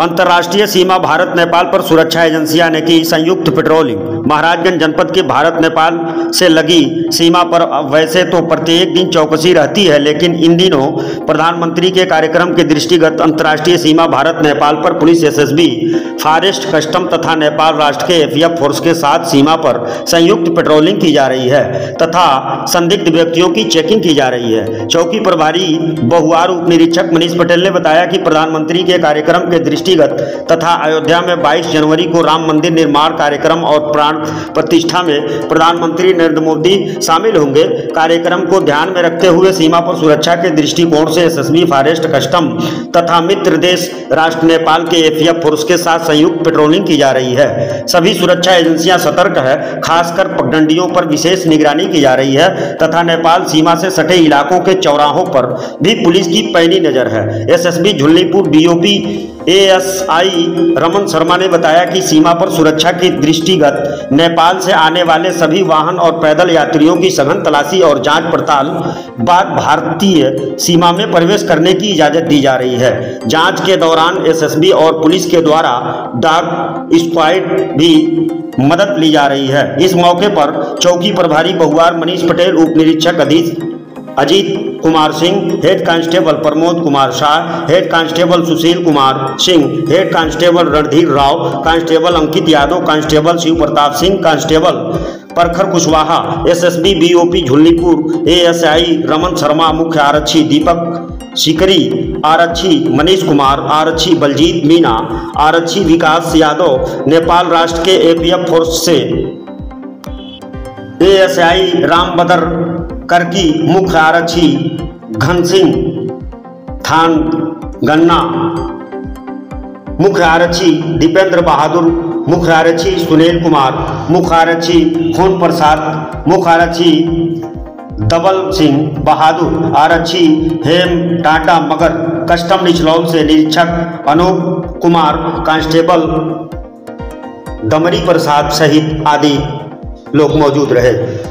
अंतर्राष्ट्रीय सीमा भारत नेपाल पर सुरक्षा एजेंसियाँ ने की संयुक्त पेट्रोलिंग। महाराजगंज जनपद के भारत नेपाल से लगी सीमा पर वैसे तो प्रत्येक दिन चौकसी रहती है, लेकिन इन दिनों प्रधानमंत्री के कार्यक्रम के दृष्टिगत अंतर्राष्ट्रीय सीमा भारत नेपाल पर पुलिस एसएसबी, फॉरेस्ट कस्टम तथा नेपाल राष्ट्र के एफएफ फोर्स के साथ सीमा पर संयुक्त पेट्रोलिंग की जा रही है, तथा संदिग्ध व्यक्तियों की चेकिंग की जा रही है। चौकी प्रभारी बहुआर उप निरीक्षक मनीष पटेल ने बताया कि प्रधानमंत्री के कार्यक्रम के दृष्टि दृष्टिगत तथा अयोध्या में 22 जनवरी को राम मंदिर निर्माण कार्यक्रम और प्राण प्रतिष्ठा में प्रधानमंत्री नरेंद्र मोदी शामिल होंगे। कार्यक्रम को ध्यान में रखते हुए सीमा पर सुरक्षा के दृष्टिकोण से एसएसबी, फॉरेस्ट कस्टम तथा मित्र देश राष्ट्र नेपाल के एफएफ फोर्स के साथ संयुक्त पेट्रोलिंग की जा रही है। सभी सुरक्षा एजेंसियाँ सतर्क है, खासकर पगडंडियों पर विशेष निगरानी की जा रही है तथा नेपाल सीमा से सटे इलाकों के चौराहों पर भी पुलिस की पैनी नज़र है। SSB, Jhullipur, DOP ASI Raman Sharma ने बताया कि सीमा पर सुरक्षा के दृष्टिगत नेपाल से आने वाले सभी वाहन और पैदल यात्रियों की सघन तलाशी और जाँच पड़ताल बाद भारतीय सीमा में प्रवेश करने की इजाज़त दी जा रही है। जाँच के दौरान एसएसबी और पुलिस के द्वारा डाक स्क्वाड भी मदद ली जा रही है। इस मौके पर चौकी प्रभारी बहुआर मनीष पटेल, उप निरीक्षक Adhish Ajit Kumar Singh, head constable Pramod Kumar Shah, head constable Sushil Kumar Singh, head constable Randhir Rao, constable Ankit Yadav, constable Shiv Pratap Singh, constable Parkhar Kushwaha, SSB BOP Jhullipur, ASI Raman Sharma, मुख्य आरक्षी दीपक सिकरी, आरक्षी मनीष कुमार, आरक्षी बलजीत मीना आरक्षी विकास यादव, नेपाल राष्ट्र के APF force से ASI Rambadar Karki मुख्य आरक्षी घन सिंह थान गन्ना। मुख्य आरक्षी दीपेंद्र बहादुर, मुख्य आरक्षी सुनील कुमार, मुख्य आरक्षी खून प्रसाद, मुख्य आरक्षी दबल सिंह बहादुर, आरक्षी हेम टाटा मगर, कस्टम निचलौल से निरीक्षक अनूप कुमार, कांस्टेबल दमरी प्रसाद सहित आदि। लोग मौजूद रहे।